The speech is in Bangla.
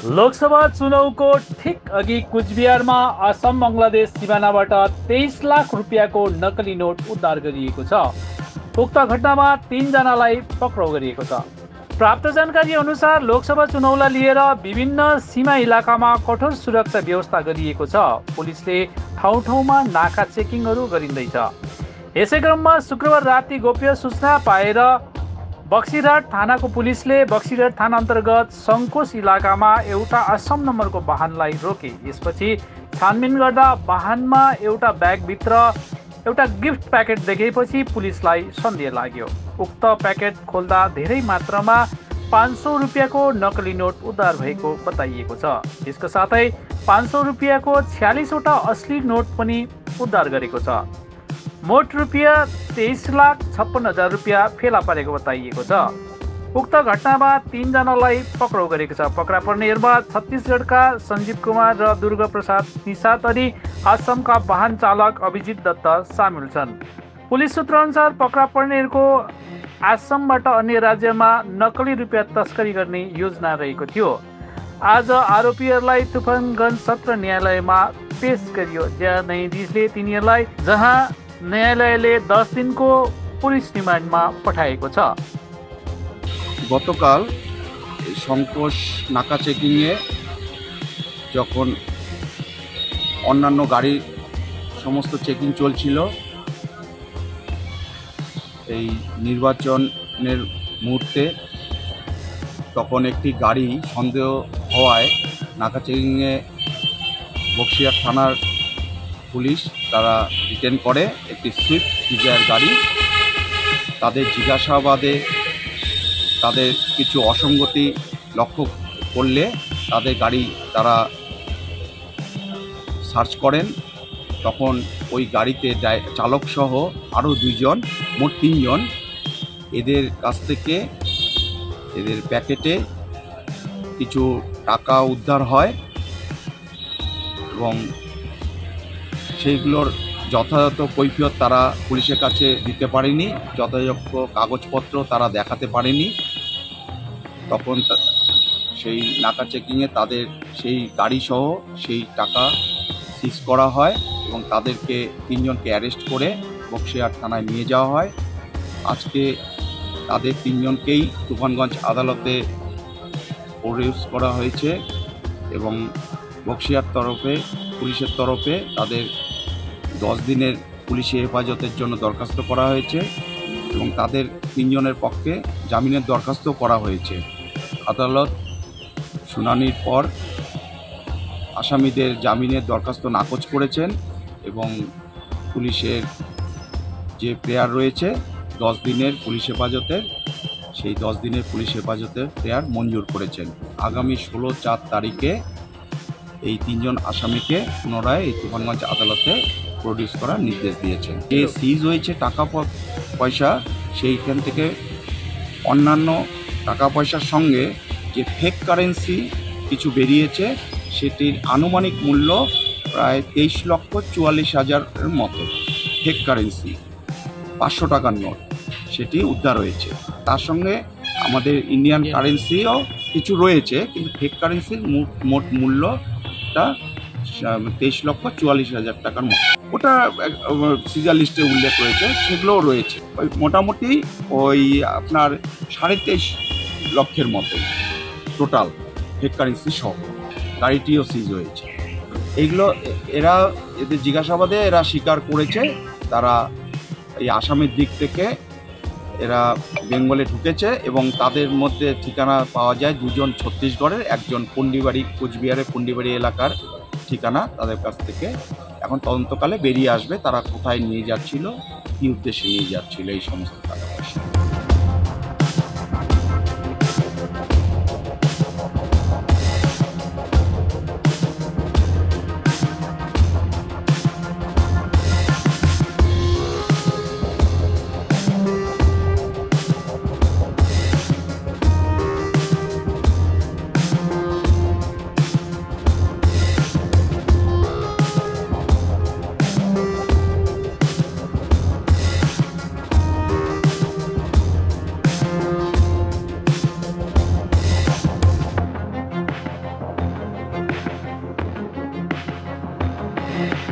लोकसभा चुनावको ठिक अघि कुचबिहारमा असम बङ्गलादेश सिमानाबाट तेइस लाख रुपियाँको नकली नोट उद्धार गरिएको छ। उक्त घटनामा तिनजनालाई पक्राउ गरिएको छ। प्राप्त जानकारी अनुसार लोकसभा चुनावलाई लिएर विभिन्न सीमा इलाकामा कठोर सुरक्षा व्यवस्था गरिएको छ। पुलिसले ठाउँ ठाउँमा नाका चेकिङहरू गरिँदैछ। यसै क्रममा शुक्रबार राति गोप्य सूचना पाएर बक्सिरहाट थानाको पुलिसले बक्सिरहाट थाना अन्तर्गत सङ्कोस इलाकामा एउटा असम नम्बरको वाहनलाई रोके। यसपछि छानबिन गर्दा वाहनमा एउटा ब्यागभित्र एउटा गिफ्ट प्याकेट देखेपछि पुलिसलाई सन्देह लाग्यो। उक्त प्याकेट खोल्दा धेरै मात्रामा पाँच सौ रुपियाँको नकली नोट उद्धार भएको बताइएको छ। यसको साथै पाँच सौ रुपियाँको छ्यालिसवटा असली नोट पनि उद्धार गरेको छ। मोट रुपियाँ तेइस लाख छप्पन्न हजार रुपियाँ फेला परेको बताइएको छ। उक्त घटनामा तिनजनालाई पक्राउ गरेको छ। पक्रा पर्नेहरूमा छत्तिसगढका सञ्जीव कुमार र दुर्गा प्रसाद निसाद अनि आसामका वाहन चालक अभिजित दत्त सामेल छन्। पुलिस अनुसार पक्रा पर्नेहरूको आसामबाट अन्य राज्यमा नक्कली रुपियाँ तस्करी गर्ने योजना रहेको थियो। आज आरोपीहरूलाई तुफानगञ्ज सत्र न्यायालयमा पेश गरियो। न्यायाधीशले तिनीहरूलाई जहाँ न्यायालयले दस दिनको पुलिस रिमान्डमा पठाएको छ। গতকাল সংকোচ নাকা চেকিংয়ে যখন অন্যান্য গাড়ি সমস্ত চেকিং চলছিল, এই নির্বাচনের মুহূর্তে তখন একটি গাড়ি সন্দেহ হওয়ায় নাকা চেকিংয়ে বক্সিয়ার থানার পুলিশ তারা রিটেন করে একটি সুইফট ডিজায়ার গাড়ি। তাদের জিজ্ঞাসাবাদে তাদের কিছু অসঙ্গতি লক্ষ্য করলে তাদের গাড়ি তারা সার্চ করেন। তখন ওই গাড়িতে চালকসহ আরও দুইজন, মোট তিনজন এদের কাছ থেকে এদের প্যাকেটে কিছু টাকা উদ্ধার হয় এবং সেইগুলোর যথাযথ কৈফিয়ত তারা পুলিশের কাছে দিতে পারেনি, যথাযথ কাগজপত্র তারা দেখাতে পারেনি। তখন সেই নাকা চেকিংয়ে তাদের সেই গাড়িসহ সেই টাকা সিজ করা হয় এবং তাদেরকে তিনজনকে অ্যারেস্ট করে বক্সিয়ার থানায় নিয়ে যাওয়া হয়। আজকে তাদের তিনজনকেই তুফানগঞ্জ আদালতে প্রডিউস করা হয়েছে এবং বক্সিয়ার তরফে, পুলিশের তরফে তাদের দশ দিনের পুলিশি হেফাজতের জন্য দরখাস্ত করা হয়েছে এবং তাদের তিনজনের পক্ষে জামিনের দরখাস্ত করা হয়েছে। আদালত শুনানির পর আসামিদের জামিনের দরখাস্ত নাকচ করেছেন এবং পুলিশের যে প্রেয়ার রয়েছে, দশ দিনের পুলিশ হেফাজতের, সেই দশ দিনের পুলিশ হেফাজতের প্রেয়ার মঞ্জুর করেছেন। আগামী ষোলো চার তারিখে এই তিনজন আসামিকে পুনরায় এই তুফানগঞ্জ আদালতে প্রডিউস করার নির্দেশ দিয়েছেন। যে সিজ হয়েছে টাকা পয়সা, সেইখান থেকে অন্যান্য টাকা পয়সার সঙ্গে যে ফেক কারেন্সি কিছু বেরিয়েছে, সেটির আনুমানিক মূল্য প্রায় তেইশ লক্ষ চুয়াল্লিশ হাজারের মতো। ফেক কারেন্সি পাঁচশো টাকার নোট, সেটি উদ্ধার হয়েছে। তার সঙ্গে আমাদের ইন্ডিয়ান কারেন্সিও কিছু রয়েছে, কিন্তু ফেক কারেন্সির মোট মূল্যটা তেইশ লক্ষ চুয়াল্লিশ হাজার টাকার মতো। ওটা সিজার লিস্টে উল্লেখ রয়েছে, সেগুলোও রয়েছে। ওই মোটামুটি ওই আপনার সাড়ে তেইশ লক্ষের মতো টোটাল হেড কারেন্সি সহ, গাড়িটিও সিজ হয়েছে। এইগুলো এরা এদের জিজ্ঞাসাবাদে এরা স্বীকার করেছে, তারা এই আসামের দিক থেকে এরা বেঙ্গলে ঢুকেছে এবং তাদের মধ্যে ঠিকানা পাওয়া যায় দুজন ছত্তিশগড়ের, একজন পন্ডিবাড়ি কোচবিহারের পন্ডিবাড়ি এলাকার ঠিকানা তাদের কাছ থেকে এখন তদন্তকালে বেরিয়ে আসবে, তারা কোথায় নিয়ে যাচ্ছিল, কী উদ্দেশ্যে নিয়ে যাচ্ছিল, এই সমস্ত টাকা পয়সা। छ